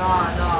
no, no.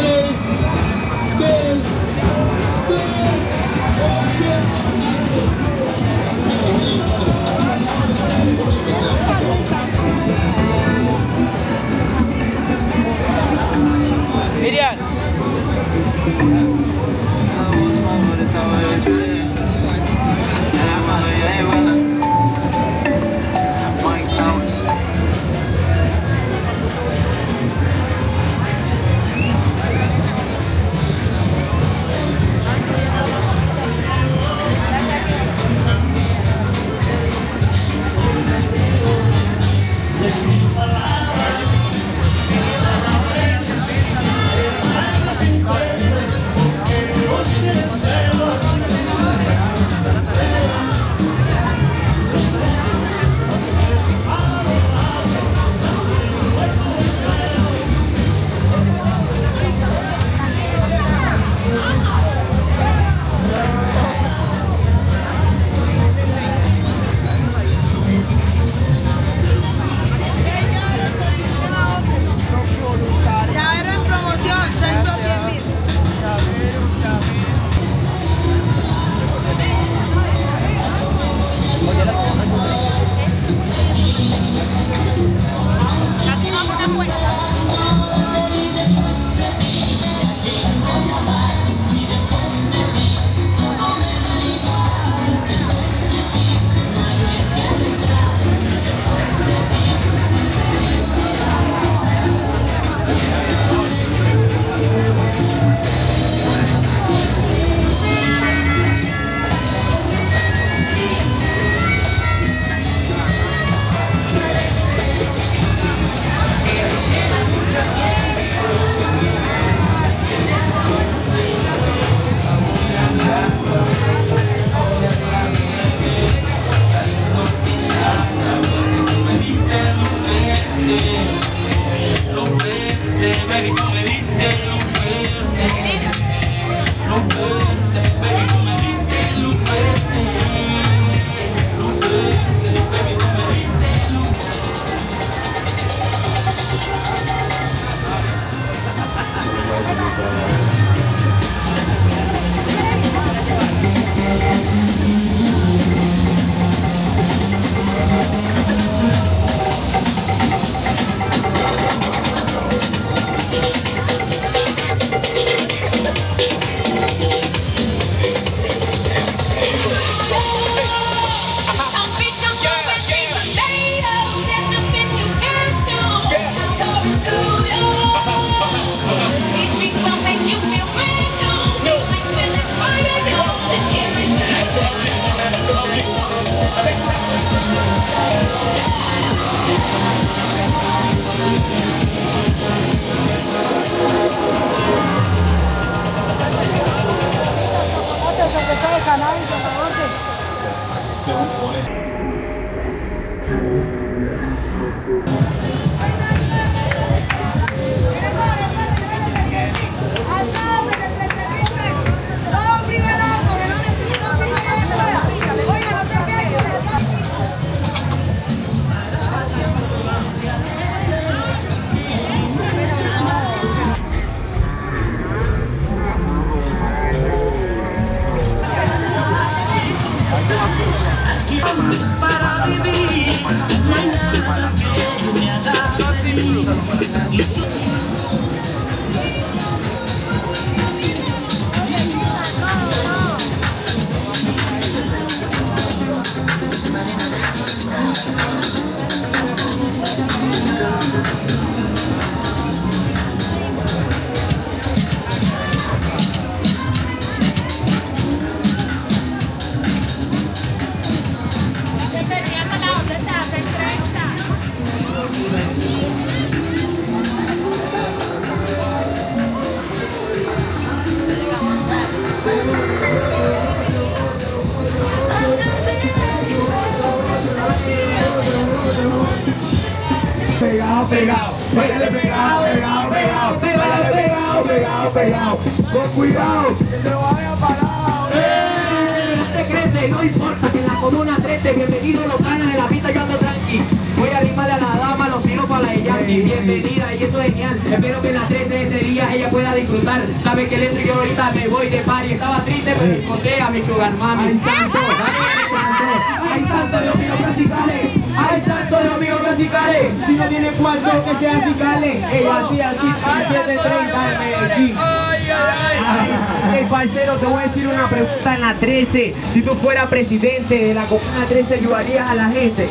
Yeah. canal y por favor. Pegado, pégale pegado, pegado, pegado, pégale pegado, pegado, pegado. Con cuidado, que te vaya parado. ¡Eh! Te crece, no importa que en la comuna 13, bienvenido los canas de la pista, yo ando tranqui. Voy a arrimarle a la dama, los tiro para la Yankee. Bienvenida, y eso es genial. Espero que en las 13 ese día ella pueda disfrutar. Sabe que dentro yo ahorita me voy de party. Estaba triste, pero encontré a mi sugar mami. ¡Ay, santo! ¡Ay, santo! Dios mío, clasicales! ¡Ay, santo! Dios mío, clasicales! Si no tiene cuarto, que sea. Ella así, así, 730 en Medellín. Hey, parcero, te voy a decir una pregunta en la 13. Si tú fueras presidente de la Comuna 13, ¿ayudarías a la gente?